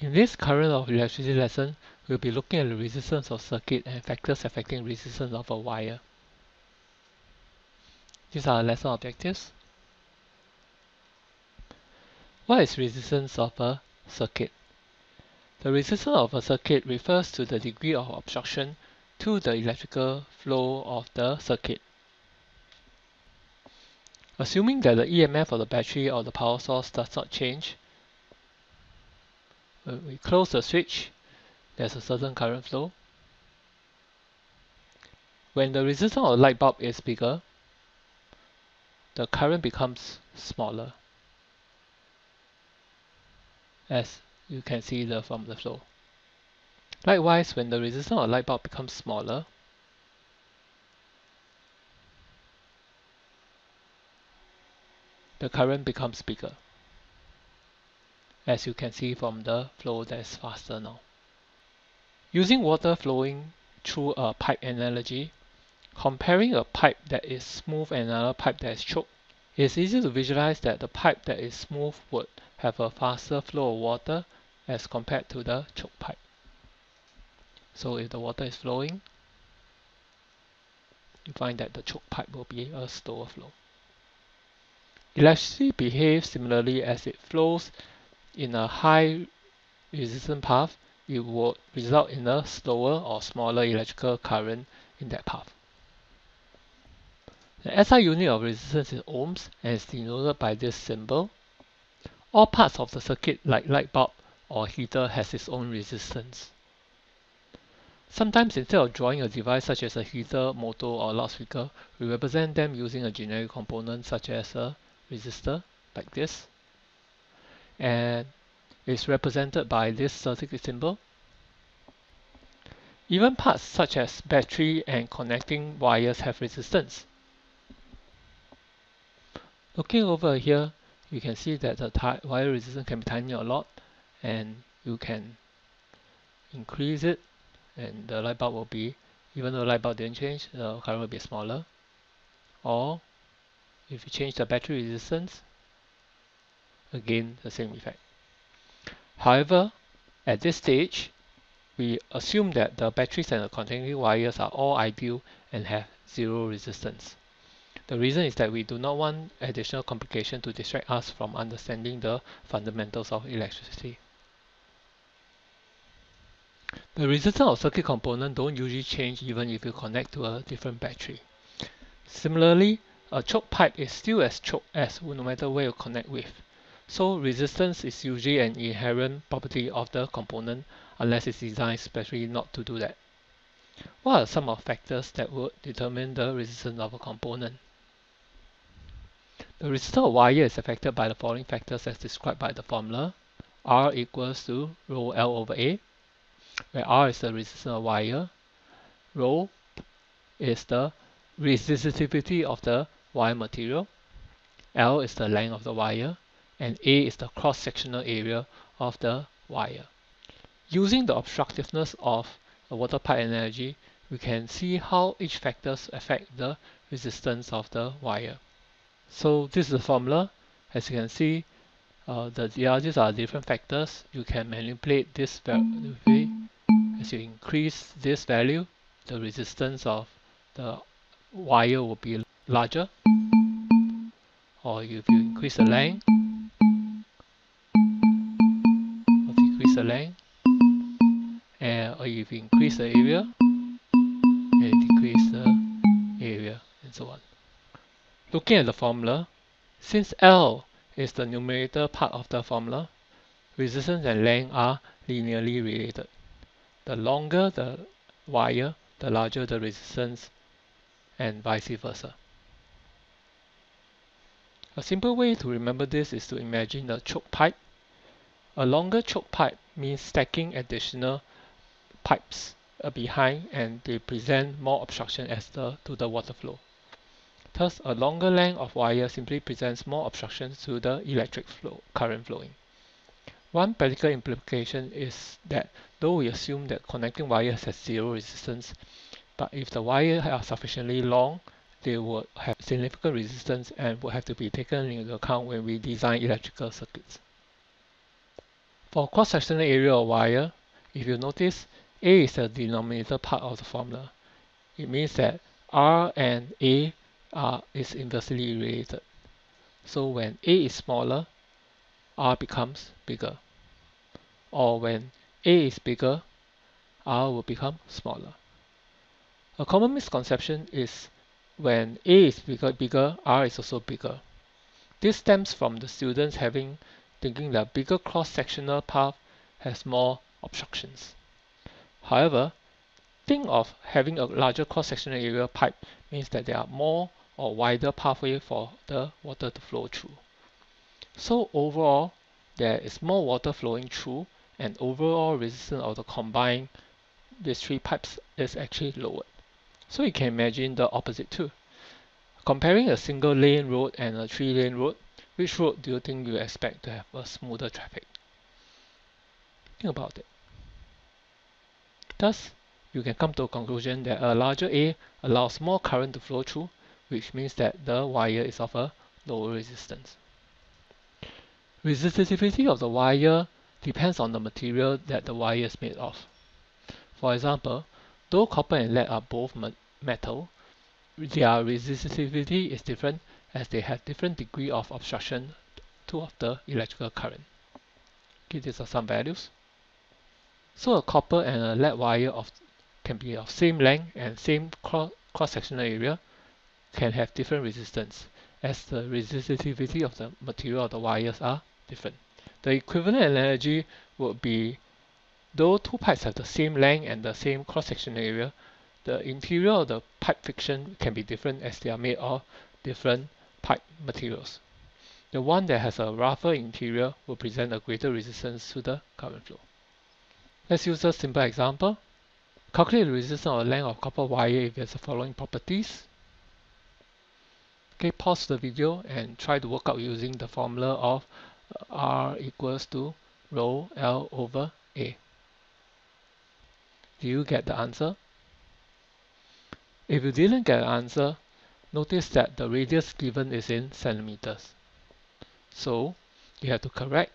In this current of electricity lesson, we'll be looking at the resistance of circuit and factors affecting resistance of a wire. These are our lesson objectives. What is resistance of a circuit? The resistance of a circuit refers to the degree of obstruction to the electrical flow of the circuit. Assuming that the EMF of the battery or the power source does not change, when we close the switch, there's a certain current flow. When the resistance of the light bulb is bigger, the current becomes smaller as you can see the from the flow. Likewise, when the resistance of the light bulb becomes smaller, the current becomes bigger as you can see from the flow that's faster now. Using water flowing through a pipe analogy, comparing a pipe that is smooth and another pipe that is choked, it's easy to visualize that the pipe that is smooth would have a faster flow of water as compared to the choked pipe. So if the water is flowing, you find that the choked pipe will be a slower flow. Electricity behaves similarly as it flows in a high resistance path, it would result in a slower or smaller electrical current in that path. The SI unit of resistance is ohms and is denoted by this symbol. All parts of the circuit like light bulb or heater has its own resistance. Sometimes instead of drawing a device such as a heater, motor or loudspeaker, we represent them using a generic component such as a resistor like this and is represented by this circuit symbol. Even parts such as battery and connecting wires have resistance. Looking over here, you can see that the wire resistance can be tiny a lot and you can increase it and the light bulb will be, even though the light bulb didn't change, the current will be smaller. Or if you change the battery resistance, again the same effect. However, at this stage, we assume that the batteries and the containing wires are all ideal and have zero resistance. The reason is that we do not want additional complication to distract us from understanding the fundamentals of electricity. The resistance of circuit component don't usually change even if you connect to a different battery. Similarly, a choke pipe is still as choke as no matter where you connect with. So resistance is usually an inherent property of the component unless it's designed specially not to do that. What are some of factors that would determine the resistance of a component? The resistance of wire is affected by the following factors as described by the formula. R equals to rho L over A, where R is the resistance of wire, rho is the resistivity of the wire material, L is the length of the wire, and A is the cross-sectional area of the wire. Using the obstructiveness of a water pipe analogy, we can see how each factors affect the resistance of the wire. So this is the formula. As you can see, uh, the these are different factors. You can manipulate this value. As you increase this value, the resistance of the wire will be larger. Or if you increase the length, the length and or if you increase the area and decrease the area and so on. Looking at the formula, since L is the numerator part of the formula, resistance and length are linearly related. The longer the wire, the larger the resistance and vice versa. A simple way to remember this is to imagine a choke pipe. A longer choke pipe means stacking additional pipes uh, behind and they present more obstruction as the to the water flow. Thus, a longer length of wire simply presents more obstruction to the electric flow, current flowing. One practical implication is that though we assume that connecting wires has zero resistance, but if the wires are sufficiently long, they would have significant resistance and would have to be taken into account when we design electrical circuits. For cross-sectional area of wire, if you notice, A is the denominator part of the formula. It means that R and A are is inversely related. So when A is smaller, R becomes bigger. Or when A is bigger, R will become smaller. A common misconception is when A is bigger, bigger, R is also bigger. This stems from the students having thinking that bigger cross-sectional path has more obstructions. However, think of having a larger cross-sectional area pipe means that there are more or wider pathway for the water to flow through. So overall, there is more water flowing through and overall resistance of the combined these three pipes is actually lowered. So you can imagine the opposite too. Comparing a single lane road and a three lane road, which road do you think you expect to have a smoother traffic? Think about it. Thus, you can come to a conclusion that a larger A allows more current to flow through, which means that the wire is of a lower resistance. Resistivity of the wire depends on the material that the wire is made of. For example, though copper and lead are both metal, their resistivity is different as they have different degree of obstruction to of the electrical current. Okay, these are some values. So a copper and a lead wire of can be of same length and same cross-sectional area can have different resistance as the resistivity of the material of the wires are different. The equivalent analogy would be though two pipes have the same length and the same cross-sectional area, the interior of the pipe friction can be different as they are made of different pipe materials. The one that has a rougher interior will present a greater resistance to the current flow. Let's use a simple example. Calculate the resistance or length of copper wire if it has the following properties. Okay, pause the video and try to work out using the formula of uh, R equals to rho L over A. Do you get the answer? If you didn't get an answer, notice that the radius given is in centimeters. So you have to correct,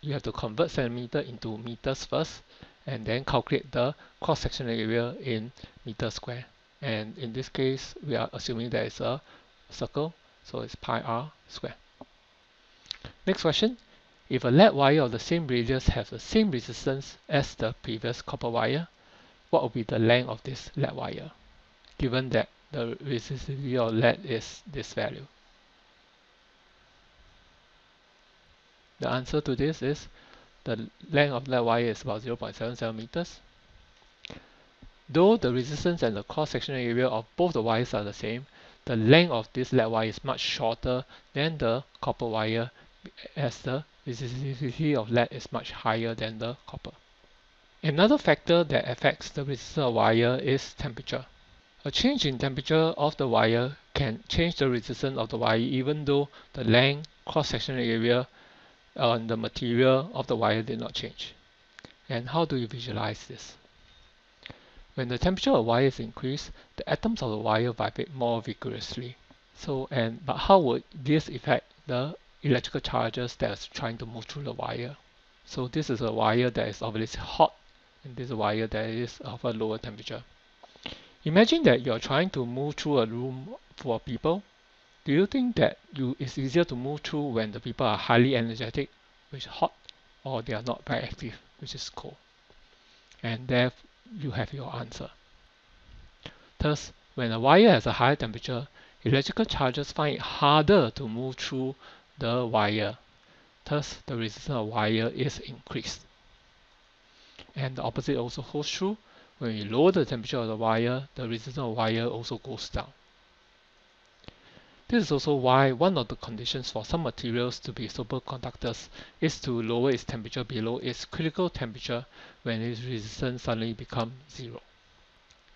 you have to convert centimeter into meters first and then calculate the cross-sectional area in meter square. And in this case, we are assuming there is a circle, so it's pi r square. Next question. If a lead wire of the same radius has the same resistance as the previous copper wire, what will be the length of this lead wire given that the resistivity of lead is this value. The answer to this is the length of lead wire is about 0.77 meters. Though the resistance and the cross-sectional area of both the wires are the same, the length of this lead wire is much shorter than the copper wire as the resistivity of lead is much higher than the copper. Another factor that affects the resistance of wire is temperature. A change in temperature of the wire can change the resistance of the wire even though the length, cross-sectional area, uh, and the material of the wire did not change. And how do you visualize this? When the temperature of wire is increased, the atoms of the wire vibrate more vigorously. So, and but how would this affect the electrical charges that's trying to move through the wire? So this is a wire that is obviously hot and this wire that is of a lower temperature. Imagine that you're trying to move through a room full of people. Do you think that you it's easier to move through when the people are highly energetic, which is hot, or they are not very active, which is cold? And there you have your answer. Thus, when a wire has a higher temperature, electrical charges find it harder to move through the wire. Thus, the resistance of wire is increased. And the opposite also holds true. When you lower the temperature of the wire, the resistance of the wire also goes down. This is also why one of the conditions for some materials to be superconductors is to lower its temperature below its critical temperature when its resistance suddenly becomes zero.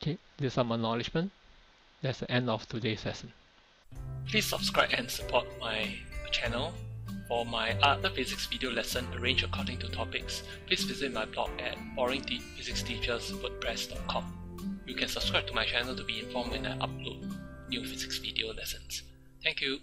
Okay, this is some acknowledgement. That's the end of today's lesson. Please subscribe and support my channel for my other physics video lesson arranged according to topics, please visit my blog at boringphysicsteacherswordpress.com. You can subscribe to my channel to be informed when I upload new physics video lessons. Thank you.